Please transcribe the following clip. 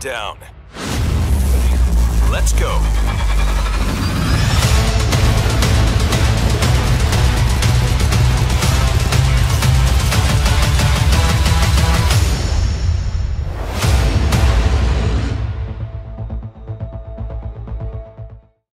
down.